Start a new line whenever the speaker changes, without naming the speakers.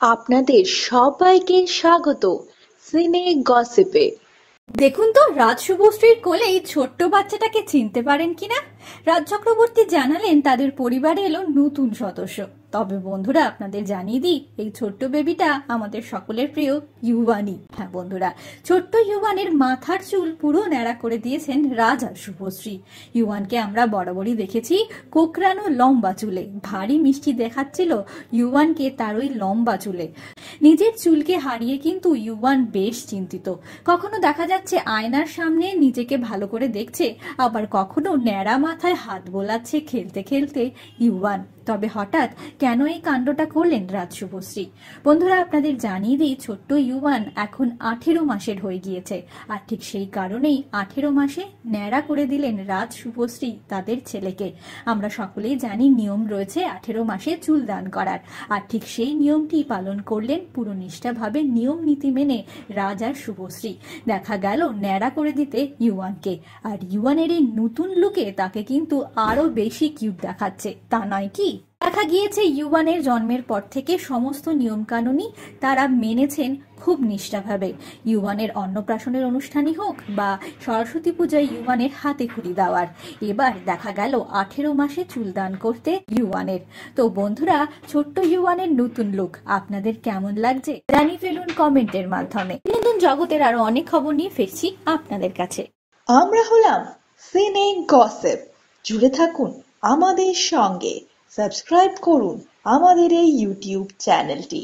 আপনাদের সবাইকে স্বাগত সিনে গসিপে।
দেখুন তো, রাজ শুভশ্রীর কোলে এই ছোট্ট বাচ্চাটাকে চিনতে পারেন কিনা? রাজ চক্রবর্তী জানালেন তাদের পরিবারে এলো নতুন সদস্য। তবে বন্ধুরা, আপনাদের জানিয়ে দিই, এই ছোট্ট বেবিটা আমাদের সকলের প্রিয় ইউবানি। হ্যাঁ বন্ধুরা, ছোট্ট ইউবানের মাথার চুল পুরো ন্যাড়া করে দিয়েছেন রাজ শুভশ্রী। ইউবানকে আমরা বরাবরই দেখেছি কোকরানো লম্বা চুলে। ভারী মিষ্টি দেখাচ্ছিল ইউবানকে তার ওই লম্বা চুলে। নিজের চুলকে হারিয়ে কিন্তু ইউবান বেশ চিন্তিত। কখনো দেখা যাচ্ছে আয়নার সামনে নিজেকে ভালো করে দেখছে, আবার কখনো ন্যাড়া মাথায় হাত বোলাচ্ছে খেলতে খেলতে ইউবান। তবে হঠাৎ কেন এই কাণ্ডটা করলেন রাজ শুভশ্রী? বন্ধুরা, আপনাদের জানিয়ে দিই, ছোট্ট ইউবান এখন আঠেরো মাসের হয়ে গিয়েছে। আর ঠিক সেই কারণেই আঠেরো মাসে ন্যাড়া করে দিলেন রাজ শুভশ্রী তাদের ছেলেকে। আমরা সকলেই জানি নিয়ম রয়েছে আঠেরো মাসে চুল দান করার। আর ঠিক সেই নিয়মটি পালন করলেন পুরো নিষ্ঠাভাবে নিয়ম নীতি মেনে রাজ আর শুভশ্রী। দেখা গেল ন্যাড়া করে দিতে ইউয়ানকে। আর ইউয়ানের এই নতুন লুকে তাকে কিন্তু আরও বেশি কিউট দেখাচ্ছে। তা নয় কি? দেখা গিয়েছে, ইউবানের জন্মের পর থেকে সমস্ত নিয়মকানুনই তারা মেনেছেন খুব নিষ্ঠাভাবে। ইউবানের অন্নপ্রাশনের অনুষ্ঠানই হোক বা সরস্বতী পূজায় ইউবানের হাতে খুঁড়ি দেওয়ার। এবার দেখা গেল আঠেরো মাসে চুলদান করতে ইউবানের। তো বন্ধুরা, ছোট্ট ইউবানের নতুন লুক আপনাদের কেমন লাগছে? জানি ফেলুন কমেন্টের মাধ্যমে। নতুন জগতের আরও অনেক খবর নিয়ে ফিরছি আপনাদের কাছে।
আমরা হলাম সিনে গসিপ জুড়ে থাকুন আমাদের সঙ্গে। সাবস্ক্রাইব করুন আমাদের এই ইউটিউব চ্যানেলটি।